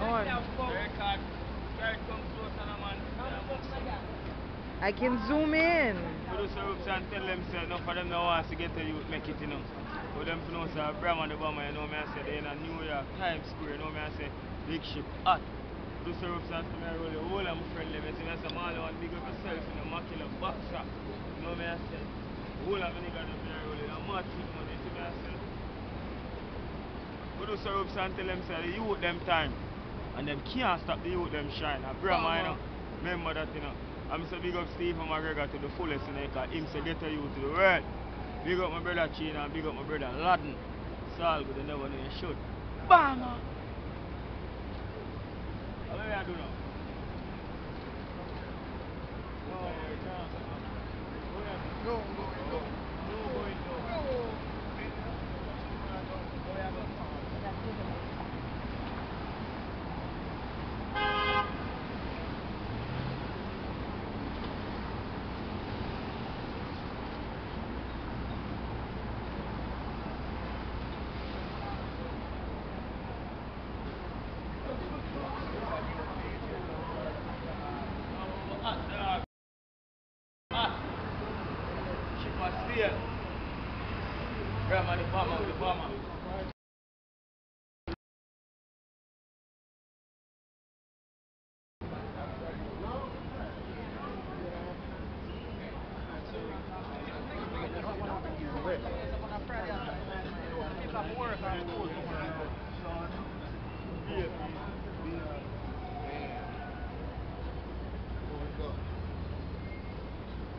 Man. I can zoom in. And tell them say enough of them now to get to youth make it you know. But them know say Bram and the you know me I say they in a New York Times Square, you know me I say big ship hot. And tell me I you me I say Marlon and big up yourself in the Makila boxer. You know me I say of nigga them I thing money, you me I say. And tell them say them time and them can't stop the youth them shine. And Bramma, you know, remember that, you know. I'm so big up Stephen McGregor to the fullest, you know, because him say get a youth to the world. Big up my brother China and big up my brother Laden. It's all good, you never know you should. Bama! How many I do now? You can't. What you do? No, no, no. No going down. Where you go? Hot dog. Hot. Steel. Grandma the farmer, the farmer.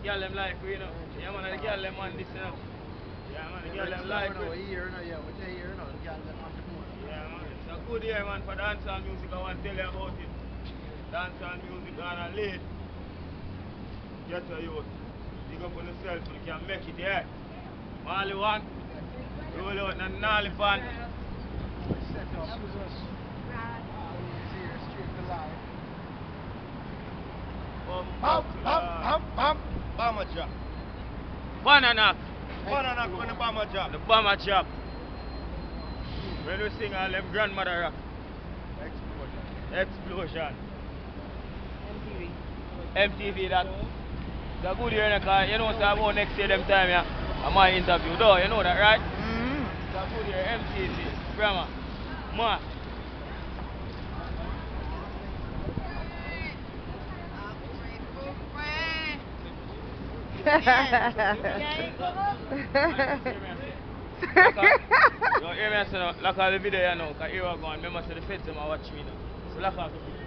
Girl them like we, you know. Yeah man, the girl them on this, you know. Yeah man, the girl them like we. Here, no, yeah, what you hear, no, the girl them on the phone. Yeah man, it's a good year man for dancehall music. I want to tell you about it. Dancehall music on a lead. Get to you. Big up on yourself, you can make it, yeah. Marley one. Roll out and gnarly fan. Set up. Here, straight to live. Um, Bam, bam, bam, bam. Bomber job. Banana. Banana on the bomber job. The bomber chop. When we sing all them grandmother rock. Explosion. Explosion. MTV. MTV that. A good year, because you know, so about next year, them time, yeah. I might interview, though, you know that, right? Mm. It's a good year, MTV, Bramma, Ma. Yo, hear lock the video, because remember, say the feds, are watch me now. So lock the video.